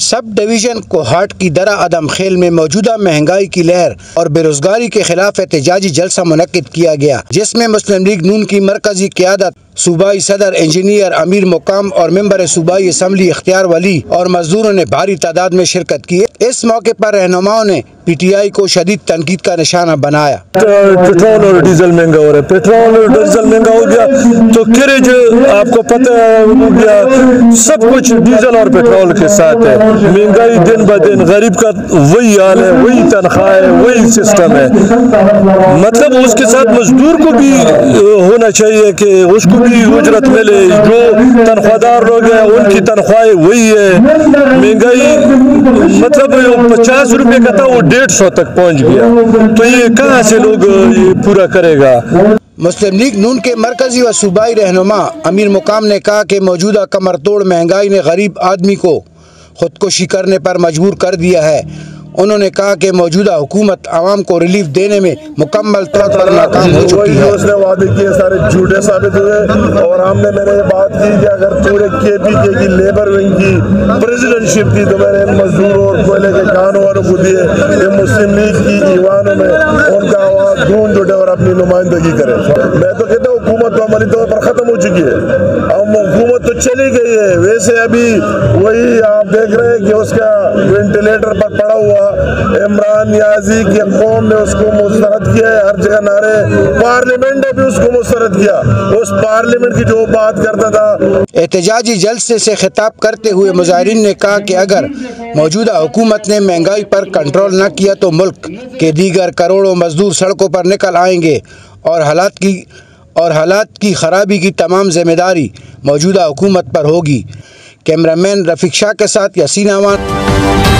Sub division Kohat की दरा अदम खेल में मौजूदा महँगाई की लहर और बेरोजगारी के खिलाफ एहतजाजी जलसा मुनद किया गया, जिसमें मुस्लिम लीग नून की मरकजी क्यादत, सूबाई सदर इंजीनियर अमीर मुकाम और मेंबर सूबाई असम्बली इख्तियार वली और मजदूरों ने भारी तादाद में शिरकत की। इस मौके पर रहनुमाओं ने पी टी आई को शदीद तनकीद का निशाना बनाया। पेट्रोल और डीजल महँगा हो रहा है। पेट्रोल और डीजल महँगा हो गया तो किरेज आपको पता हो सब कुछ डीजल और पेट्रोल के साथ है। महँगाई दिन ब दिन गरीब का वही हाल है, वही तनख्वाह है, वही सिस्टम है। मतलब उसके साथ मजदूर को भी होना चाहिए कि उसको भी उजरत मिले। जो तनख्वाहदार लोग हैं, उनकी तनख्वाहें वही है। महँगाई मतलब पचास रुपये का था, वो डेढ़ सौ तक पहुँच गया। तो ये कहाँ से लोग ये पूरा करेगा? मुस्लिम लीग नून के मरकजी व सूबाई रहनुमा अमीर मुकाम ने कहा कि मौजूदा कमर तोड़ महँगाई ने गरीब आदमी को खुदकुशी करने पर मजबूर कर दिया है। उन्होंने कहा कि मौजूदा हुकूमत आवाम को रिलीफ देने में मुकम्मल तौर पर नाकाम हो चुकी है। उसने वादे किए सारे झूठे साबित हुए। और हमने मैंने ये बात की कि अगर पूरे के पी के की लेबर विंग की प्रेसिडेंटशिप थी तो मैंने मजदूरों और कोयले के कानों वालों को दिए। ये मुस्लिम लीग की ईवानों में उनका आवाज़ ढूंढ जुटे और अपनी नुमाइंदगी करे। मैं तो कहता हूँ हुकूमत तो तौर पर खत्म हो चुकी है। अब हुकूमत तो चली गई है। वैसे अभी वही आप देख रहे हैं कि उसका वेंटिलेटर पर पड़ा हुआ इमरान याजी की कौम ने उसको मुस्तरद किया है। हर जगह नारे पार्लियामेंट ने भी उसको मुस्तरद किया। उस पार्लियामेंट की जो बात करता था। एहतजाजी जलसे से खिताब करते हुए मुजाहरीन ने कहा कि अगर मौजूदा हुकूमत ने महँगाई पर कंट्रोल न किया तो मुल्क के दीगर करोड़ों मजदूर सड़कों पर निकल आएँगे और हालात की और हालात की खराबी की तमाम ज़िम्मेदारी मौजूदा हुकूमत पर होगी। कैमरामैन रफीक शाह के साथ यासीन अवान